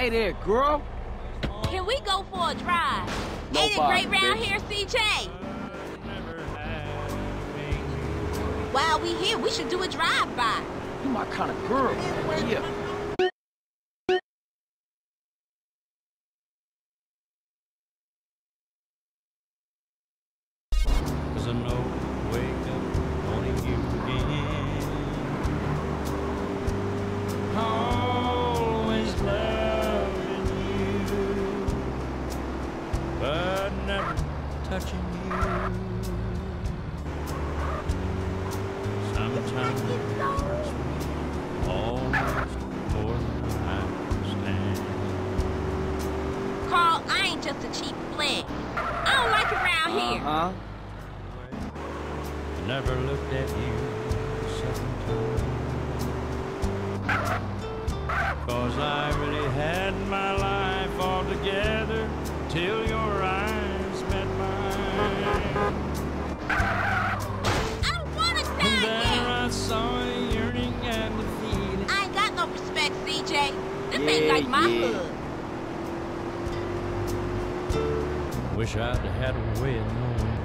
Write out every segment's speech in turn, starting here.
Hey there, girl. Can we go for a drive? No Ain't it great round here, CJ? While we here, we should do a drive-by. You my kind of girl. Yeah. I never looked at you a second time. Cause I really had my life all together till your eyes met mine. I don't want to And there here. I saw a yearning and. I ain't got no respect, CJ. This Yeah, ain't like my yeah. hood. Wish I'd had a way of knowing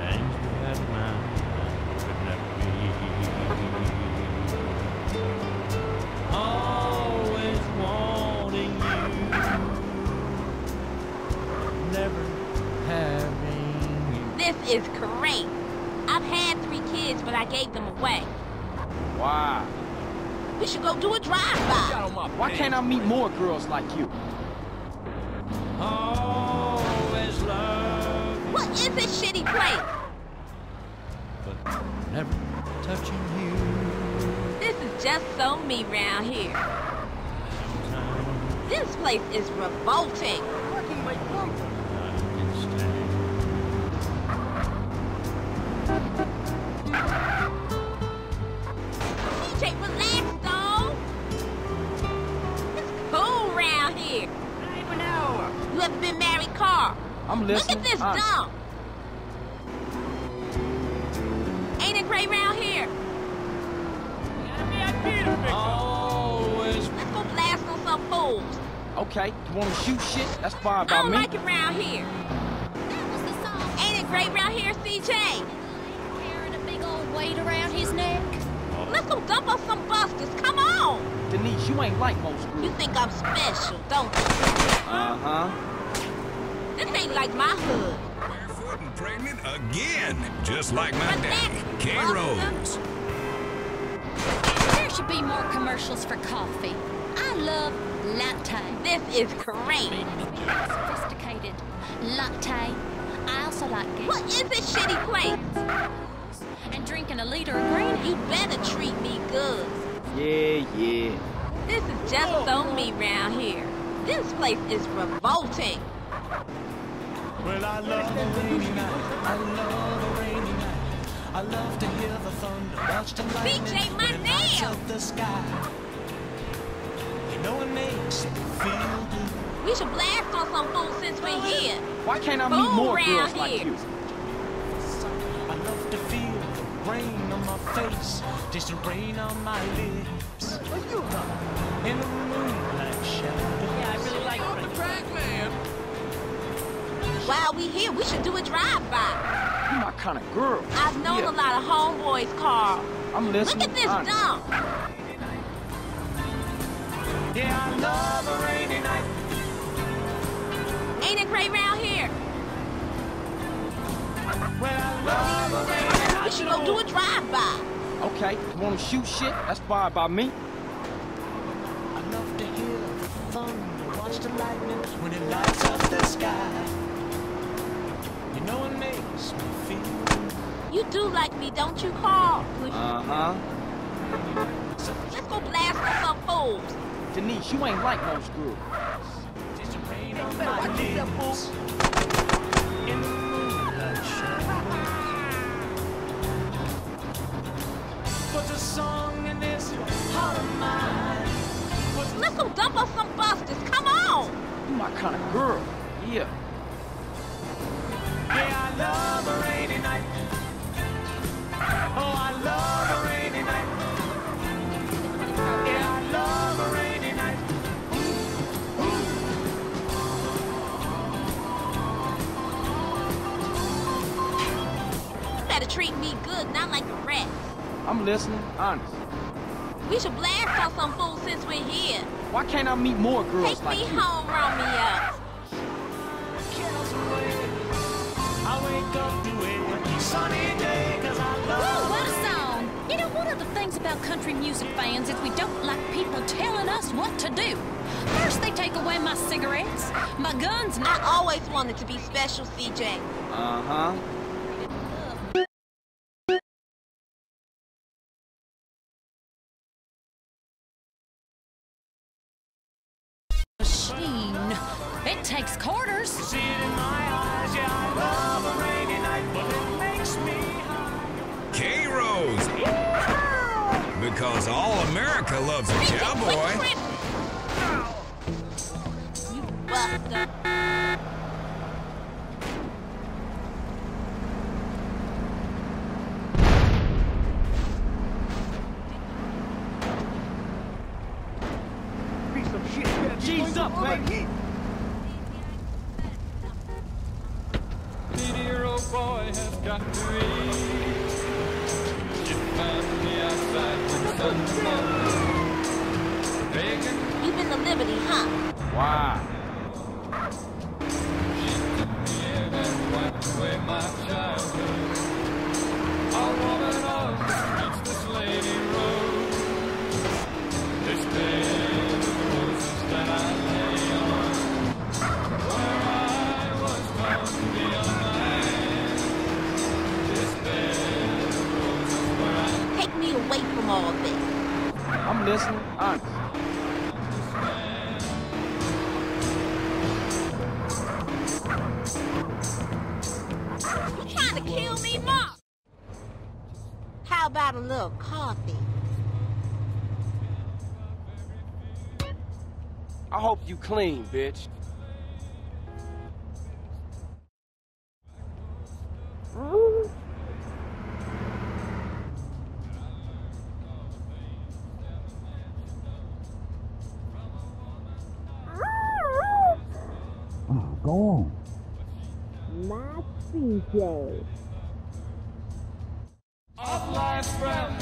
things we had now could never be. Always wanting you, never having you. This is great. I've had three kids, but I gave them away. Why? We should go do a drive-by. Why can't I meet more girls like you? Always love, What is this shitty place? but never touching you. This is just so me round here. Sometimes This place is revolting. I can stand. CJ, relax, dog. It's cool round here. You ever been married, Carl? I'm listening. Look at this Uh, dump. Ain't it great round here? Always Let's go blast on some fools. Okay, you wanna shoot shit? That's fine by me. I don't me. like it round here. Ain't it great round here, CJ? Carrying a big old weight around his neck. Let's go dump on some busters. Come on. Denise, you ain't like most You think I'm special, don't you? Uh-huh. This ain't like my hood. Barefoot and pregnant again, just like my daddy, K. Relax, Rose. There should be more commercials for coffee. I love latte. This is great. Sophisticated latte. I also like it. What is this shitty place? And drinking a liter of green. You better treat me good. Yeah, yeah. This is just so me round here. This place is revolting. Well, I love a rainy night. I love a rainy night. I love to hear the thunder, watch the lightning CJ, my when it lights up the sky. You know it makes me feel good. We should blast on some fools since we're here. Why can't I meet Fool more round girls like here. you? I love to feel the rain on my face, taste the rain on my lips. In the moonlight shadows. While we here, we should do a drive-by. You're my kind of girl. I've known Yeah. a lot of homeboys, Carl. I'm listening. Look at this dump. Yeah, I love a rainy night. Ain't it great round here? Well, I love a rainy night. We should go do a drive-by. Okay, you wanna shoot shit? That's fine by me. You do like me, don't you, Carl? Uh-huh. Let's go blast on some fools. Denise, you ain't like most girls. Taste rain on my lips. In the moonlight shadows. Put a song in this heart of mine. Let's go dump on some busters. Come on. You my kind of girl. Yeah. Yeah, I love a treat me good, not like a rat. I'm listening, honest. We should blast out some fool since we're here. Why can't I meet more girls Take like me you? home, Romeo. Kills away. I wake up to a sunny day 'cause I Woo, what a song! You know, one of the things about country music fans is we don't like people telling us what to do. First, they take away my cigarettes, my guns, I always wanted to be special, CJ. Uh-huh. Machine. It takes quarters. See it in my eyes, yeah, I love a rainy night, but it makes me high. K Rose. Because all America loves a cowboy. G's up, baby. The dear old oh boy has got to eat. She found me outside with some bacon. You've been to Liberty, huh? Wow. Yeah, that wiped away my this. I'm listening, honest. You trying to kill me, Mark? How about a little coffee? I hope you clean, bitch. Of life's friend,